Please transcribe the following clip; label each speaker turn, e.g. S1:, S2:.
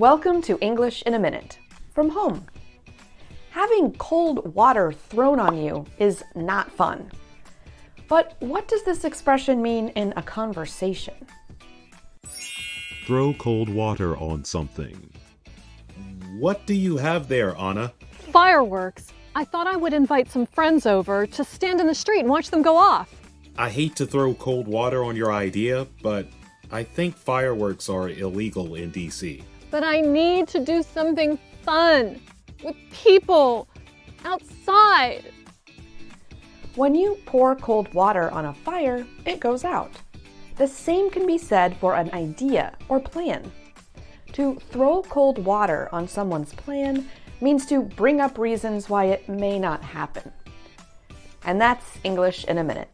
S1: Welcome to English in a Minute from home. Having cold water thrown on you is not fun. But what does this expression mean in a conversation?
S2: Throw cold water on something.
S3: What do you have there, Anna?
S4: Fireworks. I thought I would invite some friends over to stand in the street and watch them go off.
S3: I hate to throw cold water on your idea, but I think fireworks are illegal in DC.
S4: But I need to do something fun with people outside.
S1: When you pour cold water on a fire, it goes out. The same can be said for an idea or plan. To throw cold water on someone's plan means to bring up reasons why it may not happen. And that's English in a minute.